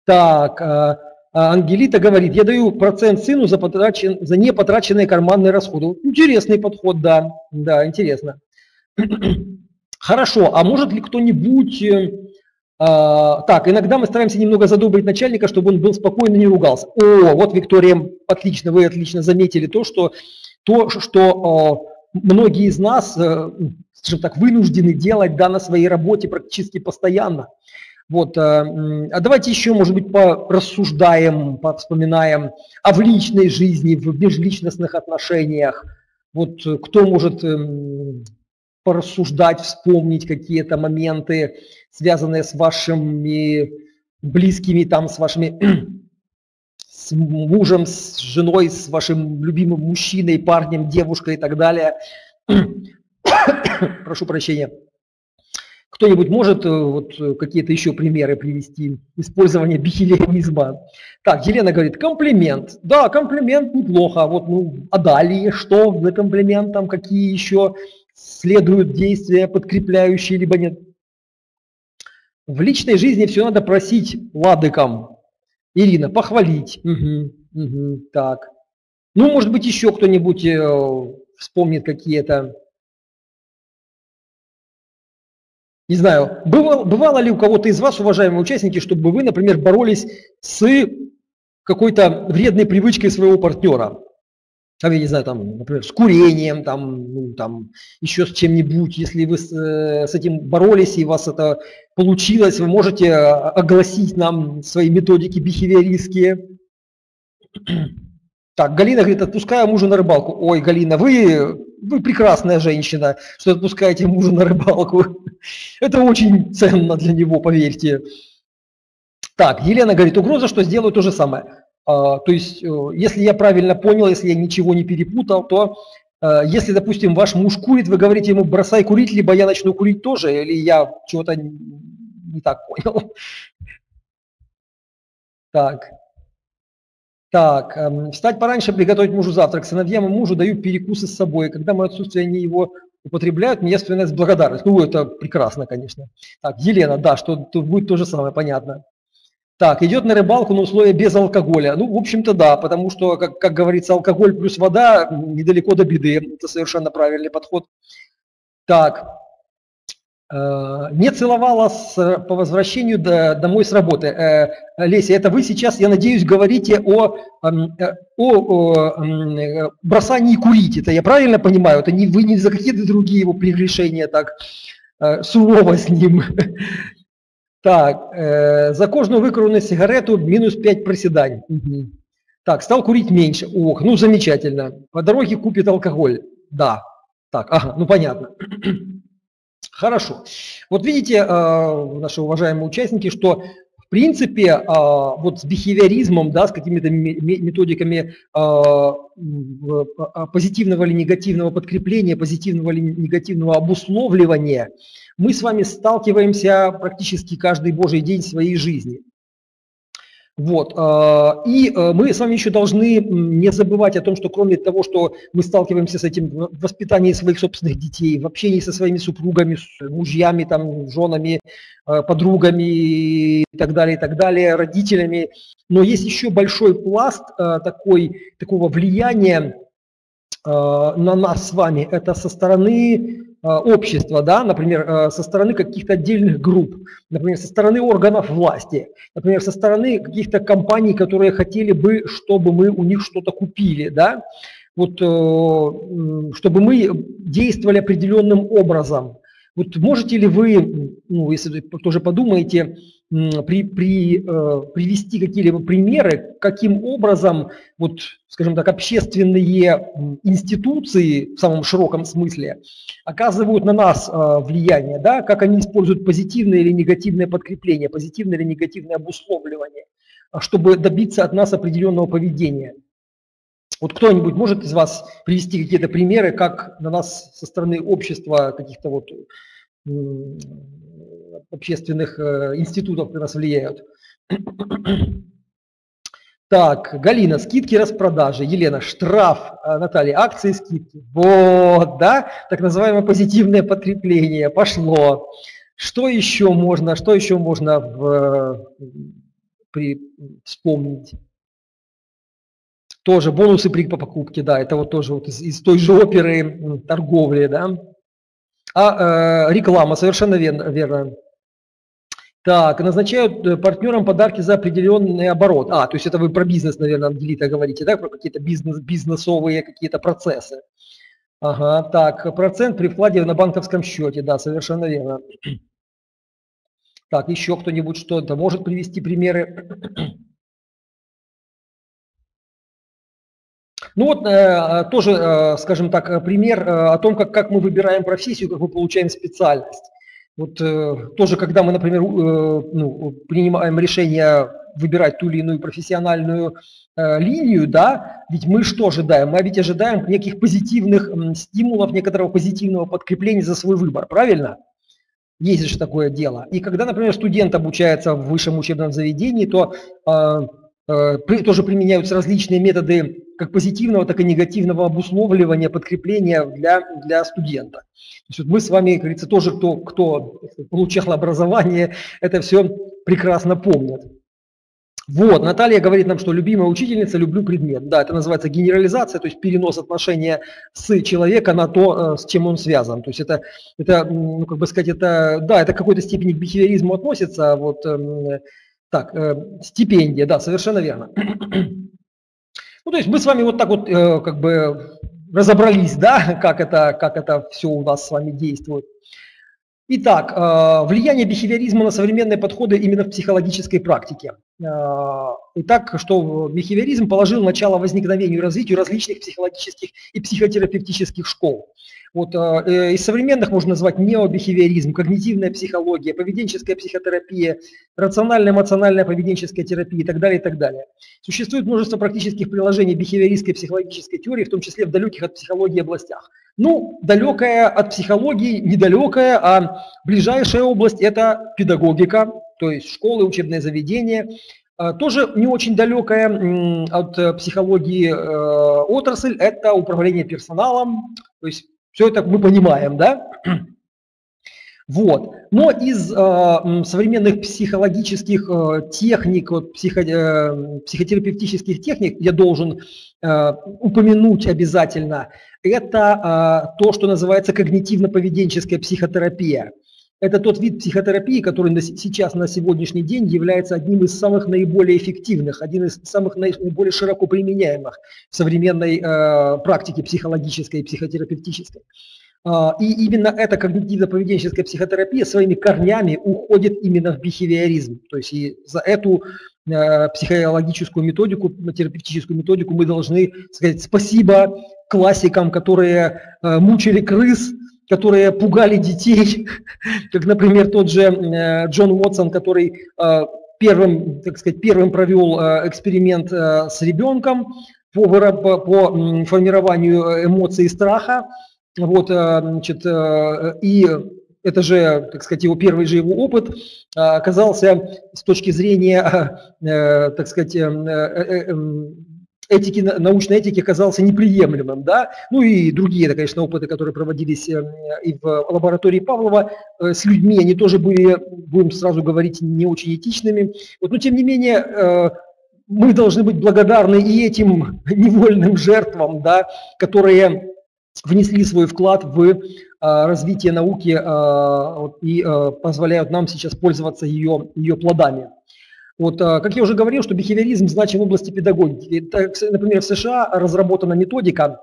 Так, а, а Ангелита говорит, я даю процент сыну за, потрачен, за непотраченные карманные расходы. Интересный подход, да, да, интересно. Хорошо, а может ли кто-нибудь... Э, а, так, иногда мы стараемся немного задобрить начальника, чтобы он был спокойно, не ругался. О, вот, Виктория, отлично, вы отлично заметили то, что, то, что э, многие из нас, э, скажем так, вынуждены делать да, на своей работе практически постоянно. Вот, э, а давайте еще, может быть, порассуждаем, вспоминаем о в личной жизни, в межличностных отношениях. Вот э, кто может эм, порассуждать, вспомнить какие-то моменты, связанные с вашими близкими, там, с вашими с мужем, с женой, с вашим любимым мужчиной, парнем, девушкой и так далее. Прошу прощения. Кто-нибудь может э, вот, э, какие-то еще примеры привести использования бихилианизма? Так, Елена говорит, комплимент. Да, комплимент неплохо. Вот, ну, а далее что за комплиментом? Какие еще следуют действия, подкрепляющие, либо нет? В личной жизни все надо просить ладыком. Ирина, похвалить. Угу, угу, так. Ну, может быть, еще кто-нибудь э, вспомнит какие-то Не знаю, бывало, бывало ли у кого-то из вас, уважаемые участники, чтобы вы, например, боролись с какой-то вредной привычкой своего партнера? Там, я не знаю, там, например, с курением, там, ну, там, еще с чем-нибудь. Если вы с, э, с этим боролись и у вас это получилось, вы можете э, огласить нам свои методики бихевиористские. Так, Галина говорит, отпускаю мужа на рыбалку. Ой, Галина, вы, вы прекрасная женщина, что отпускаете мужа на рыбалку. Это очень ценно для него, поверьте. Так, Елена говорит, угроза, что сделаю то же самое. А, то есть, э, если я правильно понял, если я ничего не перепутал, то э, если, допустим, ваш муж курит, вы говорите ему, бросай курить, либо я начну курить тоже, или я чего-то не так понял. Так. Так, эм, встать пораньше, приготовить мужу завтрак. Сыновьям и мужу даю перекусы с собой. Когда мое отсутствие они его употребляют, мне явственность благодарность. Ну, это прекрасно, конечно. Так, Елена, да, что тут будет то же самое, понятно. Так, идет на рыбалку на условия без алкоголя. Ну, в общем-то, да, потому что, как, как говорится, алкоголь плюс вода недалеко до беды. Это совершенно правильный подход. Так, не целовала с, по возвращению до, домой с работы. Э, Леся, это вы сейчас, я надеюсь, говорите о, эм, э, о, о бросании курить. Это я правильно понимаю? Это не вы не за какие-то другие его прегрешения так сурово с ним. Так, за кожную выкуренную сигарету минус 5 приседаний. Угу. Так, стал курить меньше. Ох, ну замечательно. По дороге купит алкоголь. Да. Так, ага, ну понятно. Хорошо. Вот видите, э, наши уважаемые участники, что в принципе э, вот с бихевиоризмом, да, с какими-то методиками э, позитивного или негативного подкрепления, позитивного или негативного обусловливания, мы с вами сталкиваемся практически каждый божий день своей жизни. Вот. А, и а, мы с вами еще должны не забывать о том, что кроме того, что мы сталкиваемся с этим в воспитании своих собственных детей, в общении со своими супругами, с мужьями, там, женами, а, подругами и так далее, и так далее, родителями, но есть еще большой пласт такой, такого влияния на нас с вами. Это со стороны Э, общества, да, например, э, со стороны каких-то отдельных групп, например, со стороны органов власти, например, со стороны каких-то компаний, которые хотели бы, чтобы мы у них что-то купили, да, вот, э, чтобы мы действовали определенным образом. Вот можете ли вы, ну, если тоже подумаете, при, при, э, привести какие-либо примеры, каким образом, вот, скажем так, общественные институции в самом широком смысле оказывают на нас э, влияние, да, как они используют позитивное или негативное подкрепление, позитивное или негативное обусловливание, чтобы добиться от нас определенного поведения. Вот кто-нибудь может из вас привести какие-то примеры, как на нас со стороны общества каких-то вот общественных э, институтов на нас влияют. Так, Галина, скидки, распродажи. Елена, штраф. А, Наталья, акции, скидки. Вот, да, так называемое позитивное подкрепление. Пошло. Что еще можно, что еще можно в, при, вспомнить? Тоже бонусы при покупке, да, это вот тоже вот из, из той же оперы торговли, да. А, э, реклама, совершенно верно, верно. Так, назначают э, партнерам подарки за определенный оборот. А, то есть это вы про бизнес, наверное, Ангелита говорите, да, про какие-то бизнес, бизнесовые какие-то процессы. Ага, так, процент при вкладе на банковском счете, да, совершенно верно. Так, еще кто-нибудь что-то может привести примеры? Ну вот э, тоже, э, скажем так, пример э, о том, как, как мы выбираем профессию, как мы получаем специальность. Вот э, тоже, когда мы, например, э, ну, принимаем решение выбирать ту или иную профессиональную э, линию, да, ведь мы что ожидаем? Мы ведь ожидаем неких позитивных стимулов, некоторого позитивного подкрепления за свой выбор, правильно? Есть же такое дело. И когда, например, студент обучается в высшем учебном заведении, то э, Э, тоже применяются различные методы как позитивного, так и негативного обусловливания, подкрепления для, для студента. То есть вот мы с вами, как говорится, тоже, кто, кто получал образование, это все прекрасно помнят. Вот, Наталья говорит нам, что любимая учительница, люблю предмет. Да, это называется генерализация, то есть перенос отношения с человека на то, э, с чем он связан. То есть это, это ну, как бы сказать, это, да, это в какой-то степени к бихевиоризму относится, а вот эм, так, э, стипендия, да, совершенно верно. Ну, то есть мы с вами вот так вот э, как бы разобрались, да, как это, как это все у нас с вами действует. Итак, э, влияние бихевиоризма на современные подходы именно в психологической практике. Э, итак, что бихевиоризм положил начало возникновению и развитию различных психологических и психотерапевтических школ. Вот, э, из современных можно назвать необихевиоризм, когнитивная психология, поведенческая психотерапия, рациональная эмоциональная поведенческая терапия и так далее, и так далее. Существует множество практических приложений бихевиористской психологической теории, в том числе в далеких от психологии областях. Ну, далекая от психологии, недалекая, а ближайшая область – это педагогика, то есть школы, учебные заведения, а, тоже не очень далекая от психологии э, отрасль – это управление персоналом, то есть все это мы понимаем, да? Вот. Но из э, современных психологических э, техник, вот, психо, э, психотерапевтических техник я должен э, упомянуть обязательно, это э, то, что называется когнитивно-поведенческая психотерапия. Это тот вид психотерапии, который на, сейчас, на сегодняшний день является одним из самых наиболее эффективных, один из самых наиболее широко применяемых в современной э, практике психологической и психотерапевтической. Э, и именно эта когнитивно-поведенческая психотерапия своими корнями уходит именно в бихевиоризм. То есть и за эту э, психологическую методику, терапевтическую методику мы должны сказать спасибо классикам, которые э, мучили крыс, которые пугали детей, как, например, тот же э, Джон Уотсон, который э, первым, так сказать, первым провел э, эксперимент с ребенком по, по, по формированию эмоций страха. Вот, значит, и это же, так сказать, его первый же его опыт оказался с точки зрения, так сказать, этики, научной этики оказался неприемлемым, да, ну и другие, это, конечно, опыты, которые проводились э, и в лаборатории Павлова э, с людьми, они тоже были, будем сразу говорить, не очень этичными, вот, но тем не менее э, мы должны быть благодарны и этим невольным жертвам, да, которые внесли свой вклад в развитие науки и позволяют нам сейчас пользоваться ее, ее плодами. Вот, а, как я уже говорил, что бихевиоризм значим в области педагогики. Например, в США разработана методика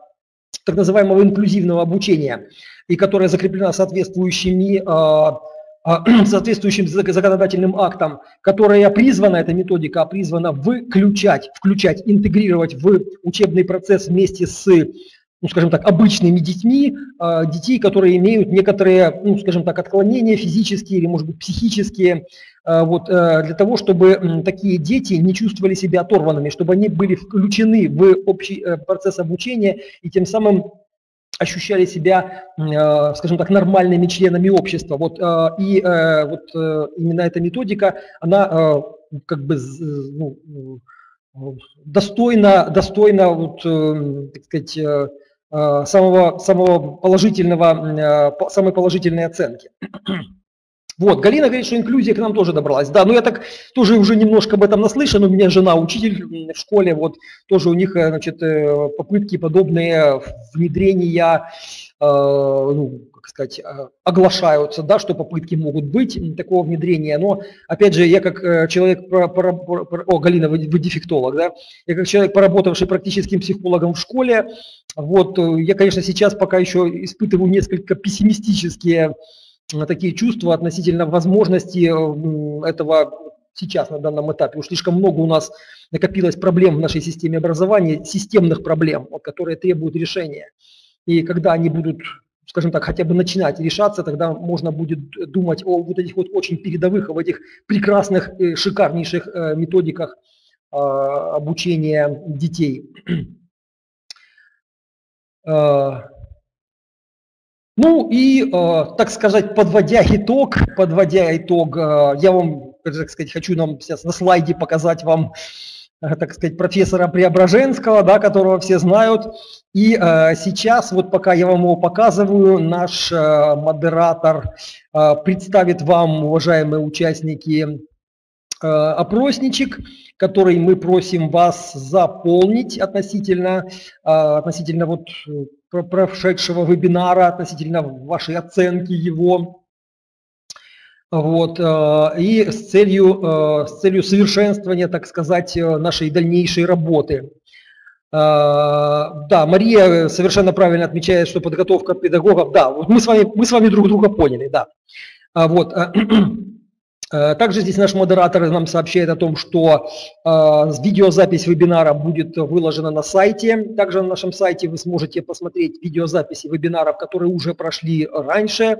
так называемого инклюзивного обучения, и которая закреплена соответствующими а, а, соответствующим законодательным актом, которая призвана, эта методика призвана включать, включать, интегрировать в учебный процесс вместе с ну, скажем так, обычными детьми, а, детей, которые имеют некоторые, ну, скажем так, отклонения физические или, может быть, психические, а, вот, э, для того, чтобы такие дети не чувствовали себя оторванными, чтобы они были включены в общий э, процесс обучения и тем самым ощущали себя, э, скажем так, нормальными членами общества. Вот, и вот именно эта методика, она как бы ну, достойна, достойна вот, так сказать, самого, самого положительного, э, самой положительной оценки. Вот, Галина говорит, что инклюзия к нам тоже добралась. Да, ну я так тоже уже немножко об этом наслышан. У меня жена учитель в школе, вот тоже у них, э, значит, попытки подобные внедрения, ну, как сказать, оглашаются, да, что попытки могут быть такого внедрения. Но, опять же, я как человек, о, Галина, вы, вы дефектолог, да, я как человек, поработавший практическим психологом в школе, вот, я, конечно, сейчас пока еще испытываю несколько пессимистические такие чувства относительно возможности этого сейчас на данном этапе. Уж слишком много у нас накопилось проблем в нашей системе образования, системных проблем, которые требуют решения. И когда они будут, скажем так, хотя бы начинать решаться, тогда можно будет думать о вот этих вот очень передовых, об этих прекрасных, шикарнейших э, методиках а, обучения детей. А, ну и, так сказать, подводя итог, подводя итог, я вам так сказать, хочу нам сейчас на слайде показать вам, так сказать, профессора Преображенского, да, которого все знают. И э, сейчас, вот пока я вам его показываю, наш э, модератор э, представит вам, уважаемые участники, э, опросничек, который мы просим вас заполнить относительно, э, относительно вот э, прошедшего вебинара, относительно вашей оценки его. Вот, э, и с целью, э, с целью совершенствования, так сказать, э, нашей дальнейшей работы. Да, Мария совершенно правильно отмечает, что подготовка педагогов, да, вот мы с вами, мы с вами друг друга поняли, да. Вот. Также здесь наш модератор нам сообщает о том, что видеозапись вебинара будет выложена на сайте. Также на нашем сайте вы сможете посмотреть видеозаписи вебинаров, которые уже прошли раньше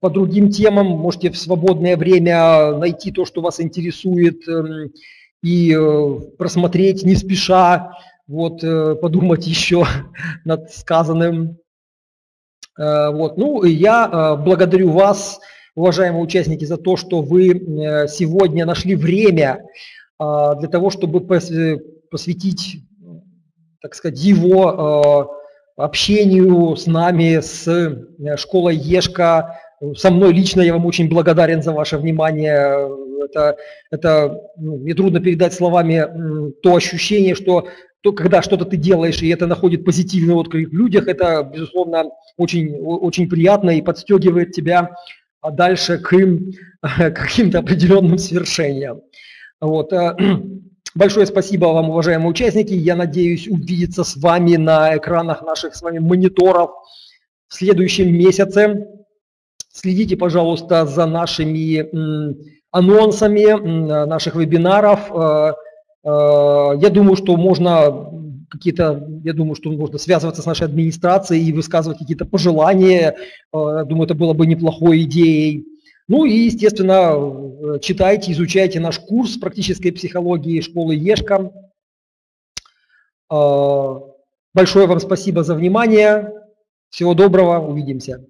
по другим темам, можете в свободное время найти то, что вас интересует, эм, и э, просмотреть не спеша, вот, э, подумать еще над сказанным. Э, вот. Ну, я благодарю вас, уважаемые участники, за то, что вы сегодня нашли время для того, чтобы посвятить, так сказать, его общению с нами, с школой Ешка, со мной лично я вам очень благодарен за ваше внимание. Это, это ну, мне трудно передать словами то ощущение, что то, когда что-то ты делаешь, и это находит позитивный отклик в людях, это, безусловно, очень, очень приятно и подстегивает тебя дальше к каким-то определенным свершениям. Вот. Э, большое спасибо вам, уважаемые участники. Я надеюсь увидеться с вами на экранах наших с вами мониторов в следующем месяце. Следите, пожалуйста, за нашими анонсами наших вебинаров. Э, э, я думаю, что можно какие-то, я думаю, что можно связываться с нашей администрацией и высказывать какие-то пожелания. Э, думаю, это было бы неплохой идеей. Ну и, естественно, читайте, изучайте наш курс практической психологии школы Ешка. Большое вам спасибо за внимание. Всего доброго, увидимся.